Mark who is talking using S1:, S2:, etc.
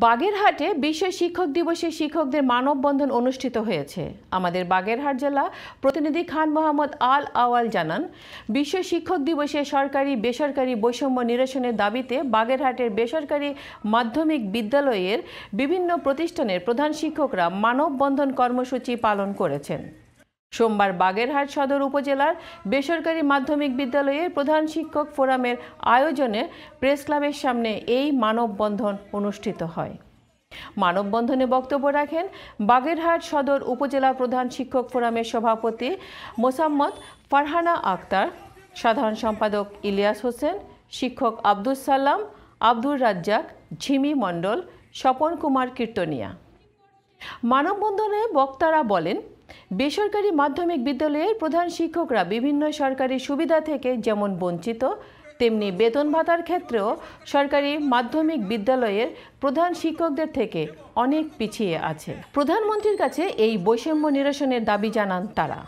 S1: বাগেরহাটে বিশ্ব শিক্ষক দিবসে শিক্ষকদের মানববন্ধন অনুষ্ঠিত হয়েছে। আমাদের বাগেরহাট জেলা প্রতিনিধি খান মোহাম্মদ আল আওয়াল জানান বিশ্ব শিক্ষক দিবসে সরকারি, বেসরকারি বৈষম্য নিরসনের দাবিতে বাগেরহাটের বেসরকারি মাধ্যমিক বিদ্যালয়ের বিভিন্ন প্রতিষ্ঠানের প্রধান শিক্ষকরা মানববন্ধন কর্মসূচি পালন করেছেন। সোমবার বাগেরহাট সদর উপজেলার বেসরকারি মাধ্যমিক বিদ্যালয়ের প্রধান শিক্ষক ফোরামের আয়োজনে প্রেস ক্লাবের সামনে এই মানববন্ধন অনুষ্ঠিত হয়। মানববন্ধনে বক্তব্য রাখেন বাগেরহাট সদর উপজেলা প্রধান শিক্ষক ফোরামের সভাপতি মোসাম্মদ ফারহানা আক্তার, সাধারণ সম্পাদক ইলিয়াস হোসেন, শিক্ষক আব্দুল সালাম, আব্দুর রাজ্জাক, ঝিমি মণ্ডল, স্বপন কুমার কীর্তনিয়া। মানববন্ধনে বক্তারা বলেন, বেসরকারি মাধ্যমিক বিদ্যালয়ের প্রধান শিক্ষকরা বিভিন্ন সরকারি সুবিধা থেকে যেমন বঞ্চিত, তেমনি বেতন ভাতার ক্ষেত্রেও সরকারি মাধ্যমিক বিদ্যালয়ের প্রধান শিক্ষকদের থেকে অনেক পিছিয়ে আছে। প্রধানমন্ত্রীর কাছে এই বৈষম্য নিরসনের দাবি জানান তারা।